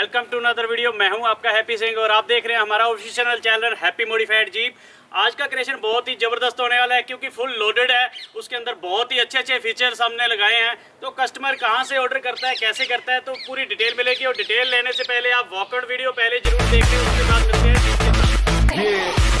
Welcome to another video. मैं हूँ आपका हैप्पी सिंह और आप देख रहे हैं हमारा official channel happy modified jeep आज का क्रिएशन बहुत ही ज़बरदस्त होने वाला है क्योंकि फुल लोडेड है। उसके अंदर बहुत ही अच्छे अच्छे फीचर्स हमने लगाए हैं। तो कस्टमर कहाँ से ऑर्डर करता है, कैसे करता है तो पूरी डिटेल मिलेगी। और डिटेल लेने से पहले आप वॉकआउट वीडियो पहले ज़रूर देख लें। उसके बाद मिलते हैं।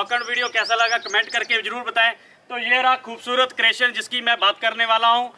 वॉकआउट वीडियो कैसा लगा? कमेंट करके ज़रूर बताएँ। तो ये रहा खूबसूरत क्रिएशन जिसकी मैं बात करने वाला हूँ।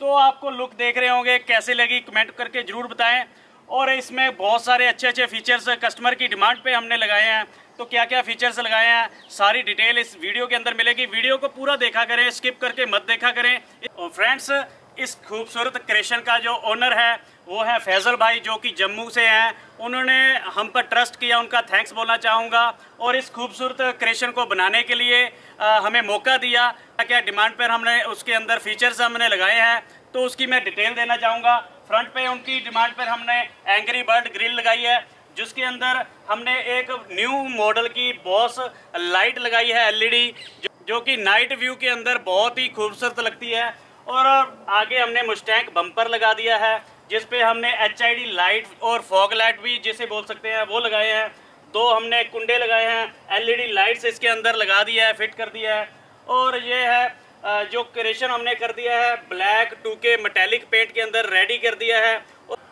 तो आपको लुक देख रहे होंगे, कैसे लगी? कमेंट करके ज़रूर बताएँ। और इसमें बहुत सारे अच्छे अच्छे फीचर्स कस्टमर की डिमांड पे हमने लगाए हैं। तो क्या क्या फीचर्स लगाए हैं? सारी डिटेल इस वीडियो के अंदर मिलेगी। वीडियो को पूरा देखा करें स्किप करके मत देखा करें। और फ्रेंड्स इस खूबसूरत क्रेशन का जो ओनर है वो है फैजल भाई जो कि जम्मू से हैं। उन्होंने हम पर ट्रस्ट किया उनका थैंक्स बोलना चाहूँगा। और इस खूबसूरत क्रिएशन को बनाने के लिए अ, हमें मौका दिया। क्या डिमांड पर हमने उसके अंदर फीचर्स हमने लगाए हैं तो उसकी मैं डिटेल देना चाहूँगा। फ्रंट पे उनकी डिमांड पर हमने एंग्री बर्ड ग्रिल लगाई है जिसके अंदर हमने एक न्यू मॉडल की बॉस लाइट लगाई है एलईडी जो, जो कि नाइट व्यू के अंदर बहुत ही खूबसूरत लगती है। और आगे हमने मुस्टैंक बम्पर लगा दिया है, जिस पे हमने एच लाइट और फॉग लाइट भी जिसे बोल सकते हैं, वो लगाए हैं। दो हमने कुंडे लगाए हैं एलईडी लाइट्स इसके अंदर लगा दिया है फिट कर दिया है। और ये है जो क्रिएशन हमने कर दिया है black two K metallic paint के अंदर रेडी कर दिया है।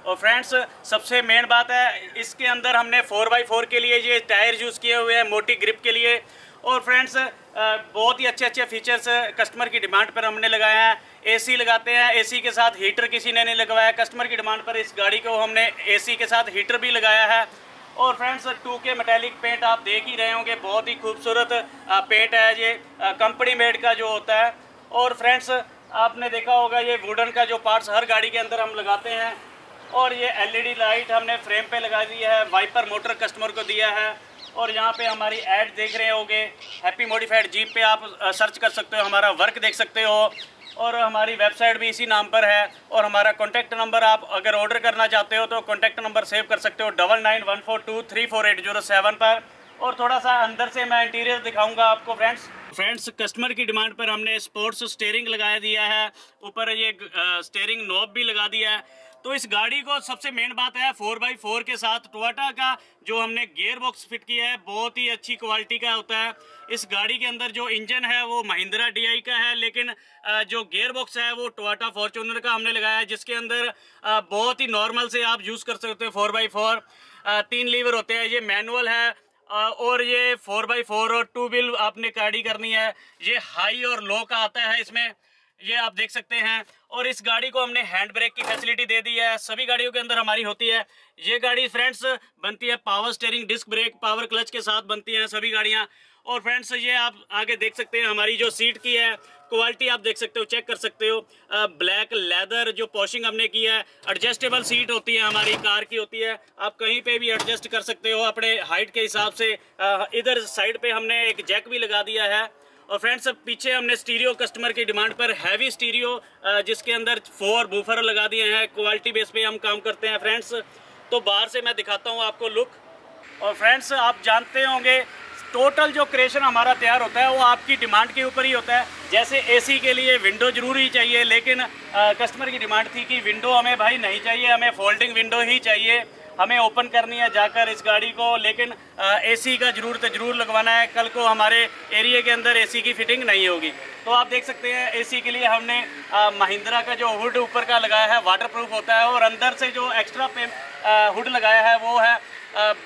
और फ्रेंड्स सबसे मेन बात है, इसके अंदर हमने फोर बाई फोर के लिए ये टायर यूज़ किए हुए हैं, मोटी ग्रिप के लिए। और फ्रेंड्स बहुत ही अच्छे अच्छे फीचर्स कस्टमर की डिमांड पर हमने लगाए हैं। एसी लगाते हैं। एसी के साथ हीटर किसी ने नहीं लगवाया। कस्टमर की डिमांड पर इस गाड़ी को हमने एसी के साथ हीटर भी लगाया है। और friends two K metallic paint आप देख ही रहे होंगे। बहुत ही खूबसूरत पेंट है ये कंपनी मेड का जो होता है। और फ्रेंड्स आपने देखा होगा ये वुडन का जो पार्ट्स हर गाड़ी के अंदर हम लगाते हैं। और ये एलईडी लाइट हमने फ्रेम पे लगा दी है। वाइपर मोटर कस्टमर को दिया है। और यहाँ पे हमारी ऐड देख रहे होगे। हैप्पी मॉडिफाइड जीप पे आप सर्च कर सकते हो, हमारा वर्क देख सकते हो। और हमारी वेबसाइट भी इसी नाम पर है और हमारा कॉन्टैक्ट नंबर आप अगर ऑर्डर करना चाहते हो तो कॉन्टैक्ट नंबर सेव कर सकते हो double nine one four two three four eight zero seven पर। और थोड़ा सा अंदर से मैं इंटीरियर दिखाऊँगा आपको फ्रेंड्स फ्रेंड्स कस्टमर की डिमांड पर हमने स्पोर्ट्स स्टेयरिंग लगा दिया है। ऊपर ये स्टेयरिंग नॉब भी लगा दिया है। तो इस गाड़ी को सबसे मेन बात है फोर बाई फोर के साथ टोयोटा का, जो हमने गियर बॉक्स फिट किया है, बहुत ही अच्छी क्वालिटी का होता है। इस गाड़ी के अंदर जो इंजन है, वो महिंद्रा डीआई का है, लेकिन जो गियर बॉक्स है, वो टोयोटा फॉर्चूनर का हमने लगाया है, जिसके अंदर बहुत ही नॉर्मल से आप यूज़ कर सकते हो फोर बाई फोर तीन लीवर होते हैं, ये मैनुअल है और ये फोर बाई फोर और टू व्हील आपने गाड़ी करनी है। ये हाई और लो का आता है इसमें। ये आप देख सकते हैं। और इस गाड़ी को हमने हैंड ब्रेक की फैसिलिटी दे दी है। सभी गाड़ियों के अंदर हमारी होती है। ये गाड़ी फ्रेंड्स बनती है power steering disc brake power clutch के साथ बनती हैं सभी गाड़ियाँ। और फ्रेंड्स ये आप आगे देख सकते हैं हमारी जो सीट की है। क्वालिटी आप देख सकते हो चेक कर सकते हो। ब्लैक लेदर जो पॉशिंग हमने की है एडजस्टेबल सीट होती है हमारी कार की होती है। आप कहीं पे भी एडजस्ट कर सकते हो अपने हाइट के हिसाब से। इधर साइड पे हमने एक जैक भी लगा दिया है। और फ्रेंड्स पीछे हमने स्टीरियो कस्टमर की डिमांड पर हैवी स्टीरियो जिसके अंदर फोर बूफर लगा दिए हैं। क्वालिटी बेस पे हम काम करते हैं फ्रेंड्स तो बाहर से मैं दिखाता हूँ आपको लुक और फ्रेंड्स आप जानते होंगे टोटल जो क्रिएशन हमारा तैयार होता है, वो आपकी डिमांड के ऊपर ही होता है। जैसे एसी के लिए विंडो ज़रूरी चाहिए, लेकिन कस्टमर की डिमांड थी कि विंडो हमें भाई नहीं चाहिए, हमें फोल्डिंग विंडो ही चाहिए। हमें ओपन करनी है जाकर इस गाड़ी को, लेकिन एसी का ज़रूर तो ज़रूर लगवाना है। कल को हमारे एरिया के अंदर एसी की फिटिंग नहीं होगी। तो आप देख सकते हैं एसी के लिए हमने महिंद्रा का जो हुड ऊपर का लगाया है वाटर प्रूफ होता है, और अंदर से जो एक्स्ट्रा पे हुड लगाया है, वो है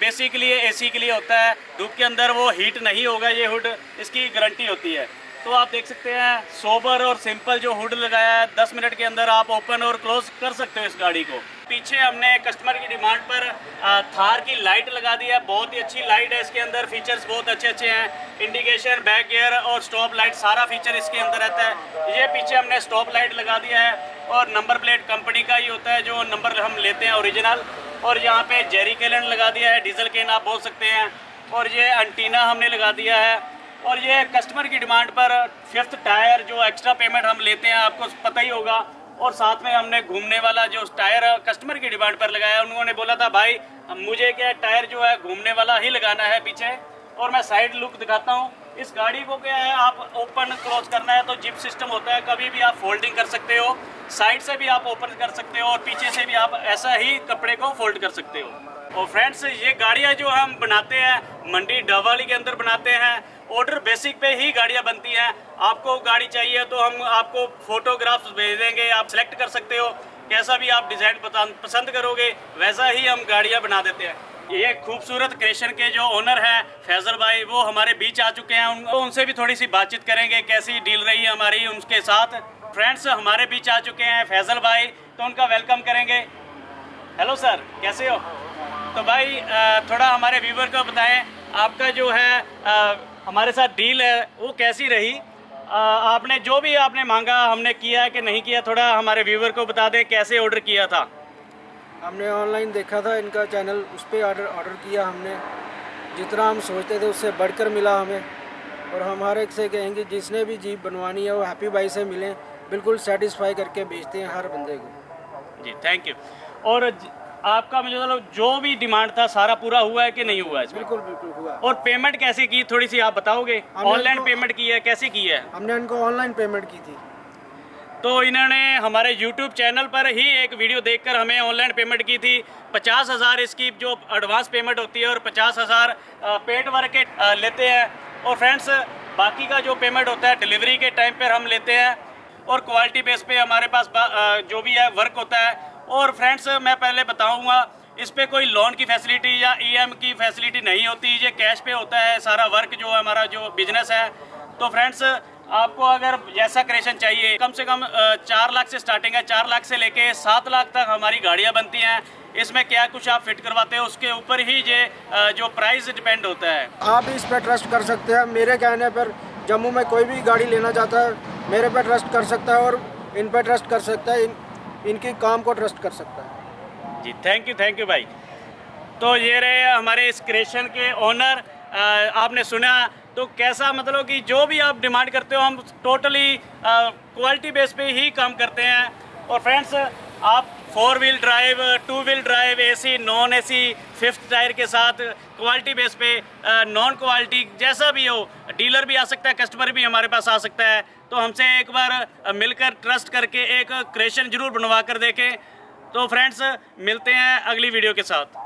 बेसिकली एसी के लिए होता है। धूप के अंदर वो हीट नहीं होगा ये हुड, इसकी गारंटी होती है। तो आप देख सकते हैं, सोबर और सिंपल जो हुड लगाया है 10 मिनट के अंदर आप ओपन और क्लोज कर सकते हो इस गाड़ी को। पीछे हमने कस्टमर की डिमांड पर थार की लाइट लगा दी है, बहुत ही अच्छी लाइट है इसके अंदर, फीचर्स बहुत अच्छे अच्छे हैं, इंडिकेशन, बैक गियर और स्टॉप लाइट, सारा फीचर इसके अंदर रहता है। ये पीछे हमने स्टॉप लाइट लगा दिया है और नंबर प्लेट कंपनी का ही होता है, जो नंबर हम लेते हैं ओरिजिनल। और यहाँ पे जेरी कैलेंड लगा दिया है, डीजल केन आप बोल सकते हैं। और ये अंटीना हमने लगा दिया है। और ये कस्टमर की डिमांड पर फिफ्थ टायर जो एक्स्ट्रा पेमेंट हम लेते हैं, आपको पता ही होगा। और साथ में हमने घूमने वाला जो टायर कस्टमर की डिमांड पर लगाया। उन्होंने बोला था, भाई, मुझे क्या टायर जो है घूमने वाला ही लगाना है पीछे, और मैं साइड लुक दिखाता हूँ। इस गाड़ी को क्या है, आप ओपन क्लोज करना है तो जिप सिस्टम होता है। कभी भी आप फोल्डिंग कर सकते हो साइड से भी आप ओपन कर सकते हो, और पीछे से भी आप ऐसा ही कपड़े को फोल्ड कर सकते हो। और फ्रेंड्स ये गाड़ियाँ जो हम बनाते हैं मंडी डवाली के अंदर बनाते हैं ऑर्डर बेसिक पे ही गाड़ियाँ बनती हैं। आपको गाड़ी चाहिए तो हम आपको फोटोग्राफ्स भेज देंगे आप सेलेक्ट कर सकते हो। कैसा भी आप डिज़ाइन पसंद करोगे वैसा ही हम गाड़ियाँ बना देते हैं। ये खूबसूरत क्रेशन के जो ओनर हैं फैजल भाई वो हमारे बीच आ चुके हैं। उन, उनसे भी थोड़ी सी बातचीत करेंगे कैसी डील रही है हमारी उनके साथ। फ्रेंड्स हमारे बीच आ चुके हैं फैजल भाई तो उनका वेलकम करेंगे। हेलो सर कैसे हो? तो भाई थोड़ा हमारे व्यूवर को बताएँ आपका जो है हमारे साथ डील है वो कैसी रही? आपने जो भी आपने मांगा हमने किया कि नहीं किया थोड़ा हमारे व्यूवर को बता दें कैसे ऑर्डर किया था। हमने ऑनलाइन देखा था इनका चैनल उस पर ऑर्डर ऑर्डर किया हमने। जितना हम सोचते थे उससे बढ़कर मिला हमें। और हमारे से कहेंगे जिसने भी जीप बनवानी है वो हैप्पी बाई से मिलें। बिल्कुल सेटिस्फाई करके बेचते हैं हर बंदे को। जी थैंक यू और आपका मुझे मतलब जो भी डिमांड था सारा पूरा हुआ है कि नहीं हुआ है बिल्कुल बिल्कुल हुआ। और पेमेंट कैसे की? थोड़ी सी आप बताओगे? ऑनलाइन पेमेंट की है कैसे की है? हमने इनको ऑनलाइन पेमेंट की थी। तो इन्होंने हमारे यूट्यूब चैनल पर ही एक वीडियो देखकर हमें ऑनलाइन पेमेंट की थी। पचास हज़ार इसकी जो एडवांस पेमेंट होती है और पचास हज़ार पेड वर्क के लेते हैं। और फ्रेंड्स बाकी का जो पेमेंट होता है डिलीवरी के टाइम पर हम लेते हैं। और क्वालिटी बेस पे हमारे पास जो भी है वर्क होता है। और फ्रेंड्स मैं पहले बताऊँगा, इस पर कोई लोन की फैसिलिटी या ई e की फैसिलिटी नहीं होती, ये कैश पे होता है, सारा वर्क जो है, हमारा जो बिज़नेस है। तो फ्रेंड्स आपको अगर जैसा क्रेशन चाहिए, कम से कम चार लाख से स्टार्टिंग है, चार लाख से लेके सात लाख तक हमारी गाड़ियाँ बनती हैं। इसमें क्या कुछ आप फिट करवाते हो, उसके ऊपर ही ये जो प्राइस डिपेंड होता है। आप इस पर ट्रस्ट कर सकते हैं। मेरे कहने पर, जम्मू में कोई भी गाड़ी लेना चाहता है, मेरे पे ट्रस्ट कर सकता है और इन पर ट्रस्ट कर सकता है। इनकी काम को ट्रस्ट कर सकता है। जी थैंक यू थैंक यू भाई। तो ये रहे हमारे इस क्रिएशन के ओनर आपने सुना तो कैसा मतलब कि जो भी आप डिमांड करते हो, हम टोटली क्वालिटी बेस पे ही काम करते हैं। और फ्रेंड्स आप four wheel drive, two wheel drive, AC, non AC, fifth tyre के साथ, क्वालिटी बेस पे नॉन क्वालिटी, जैसा भी हो, डीलर भी आ सकता है, कस्टमर भी हमारे पास आ सकता है। तो हमसे एक बार मिलकर ट्रस्ट करके एक क्रेशन ज़रूर बनवा कर देखें। तो फ्रेंड्स, मिलते हैं अगली वीडियो के साथ।